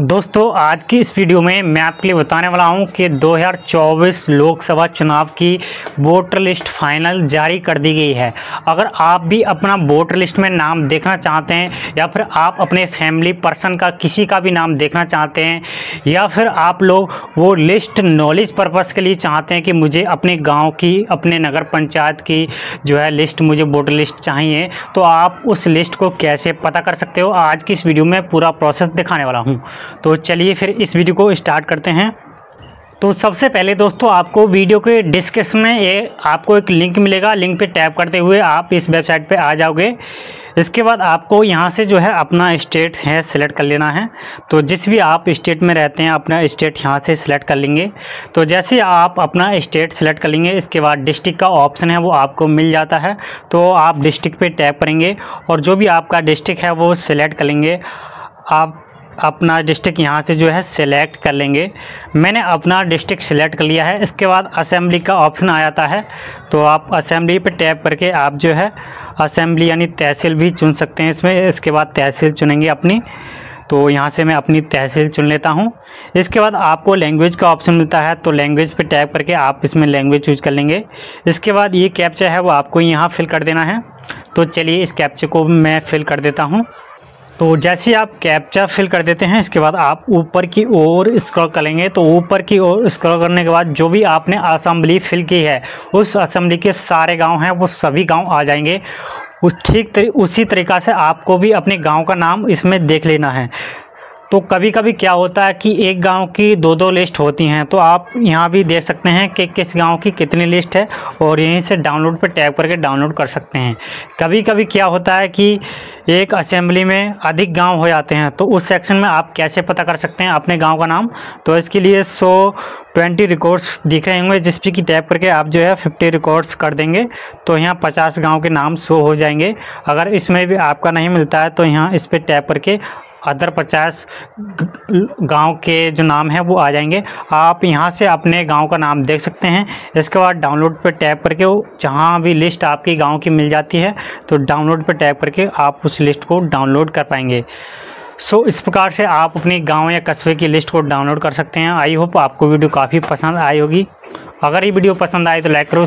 दोस्तों, आज की इस वीडियो में मैं आपके लिए बताने वाला हूँ कि 2024 लोकसभा चुनाव की वोटर लिस्ट फाइनल जारी कर दी गई है। अगर आप भी अपना वोटर लिस्ट में नाम देखना चाहते हैं, या फिर आप अपने फैमिली, पर्सन का, किसी का भी नाम देखना चाहते हैं, या फिर आप लोग वो लिस्ट नॉलेज पर्पज़ के लिए चाहते हैं कि मुझे अपने गाँव की, अपने नगर पंचायत की जो है लिस्ट, मुझे वोटर लिस्ट चाहिए तो आप उस लिस्ट को कैसे पता कर सकते हो? आज की इस वीडियो में पूरा प्रोसेस दिखाने वाला हूँ। तो चलिए फिर इस वीडियो को स्टार्ट करते हैं। तो सबसे पहले दोस्तों, आपको वीडियो के डिस्क्रिप्शन में ये आपको एक लिंक मिलेगा। लिंक पे टैप करते हुए आप इस वेबसाइट पे आ जाओगे। इसके बाद आपको यहाँ से जो है अपना स्टेट है सिलेक्ट कर लेना है। तो जिस भी आप स्टेट में रहते हैं, अपना स्टेट यहाँ से सिलेक्ट कर लेंगे। तो जैसे आप अपना स्टेट सिलेक्ट कर लेंगे, इसके बाद डिस्ट्रिक्ट का ऑप्शन है वो आपको मिल जाता है। तो आप डिस्ट्रिक्ट पे टैप करेंगे और जो भी आपका डिस्ट्रिक्ट है वो सिलेक्ट कर लेंगे। आप अपना डिस्ट्रिक्ट यहाँ से जो है सिलेक्ट कर लेंगे। मैंने अपना डिस्ट्रिक्ट सिलेक्ट कर लिया है। इसके बाद असेंबली का ऑप्शन आ जाता है। तो आप असेंबली पे टैप करके आप जो है असेंबली यानी तहसील भी चुन सकते हैं इसमें। इसके बाद तहसील चुनेंगे अपनी। तो यहाँ से मैं अपनी तहसील चुन लेता हूँ। इसके बाद आपको लैंग्वेज का ऑप्शन मिलता है। तो लैंग्वेज पे टैप करके आप इसमें लैंग्वेज चूज़ कर लेंगे। इसके बाद ये कैप्चा है वो आपको यहाँ फिल कर देना है। तो चलिए इस कैप्चे को मैं फिल कर देता हूँ। तो जैसे ही आप कैप्चा फिल कर देते हैं इसके बाद आप ऊपर की ओर स्क्रॉल करेंगे तो ऊपर की ओर स्क्रॉल करने के बाद जो भी आपने असम्बली फिल की है उस असम्बली के सारे गाँव हैं वो सभी गाँव आ जाएँगे। उस ठीक तरी, उसी तरीक़ा से आपको भी अपने गाँव का नाम इसमें देख लेना है। तो कभी कभी क्या होता है कि एक गाँव की दो दो लिस्ट होती हैं तो आप यहाँ भी देख सकते हैं कि किस गाँव की कितनी लिस्ट है और यहीं से डाउनलोड पर टैप करके डाउनलोड कर सकते हैं। कभी कभी क्या होता है कि एक असेंबली में अधिक गाँव हो जाते हैं तो उस सेक्शन में आप कैसे पता कर सकते हैं अपने गाँव का नाम? तो इसके लिए सो ट्वेंटी रिकॉर्ड्स दिख रहे होंगे, जिस पर की टैप करके आप जो है फिफ्टी रिकॉर्ड्स कर देंगे तो यहाँ पचास गाँव के नाम शो हो जाएँगे। अगर इसमें भी आपका नहीं मिलता है तो यहाँ इस पर टैप करके अदर पचास गाँव के जो नाम है वो आ जाएँगे। आप यहाँ से अपने गाँव का नाम देख सकते हैं। इसके बाद डाउनलोड पर टैप करके जहाँ भी लिस्ट आपकी गाँव की मिल जाती है तो डाउनलोड पर टैप करके आप उस लिस्ट को डाउनलोड कर पाएँगे। सो so, इस प्रकार से आप अपने गाँव या कस्बे की लिस्ट को डाउनलोड कर सकते हैं। आई होप आपको वीडियो काफ़ी पसंद आई होगी। अगर ये वीडियो पसंद आए तो लाइक करो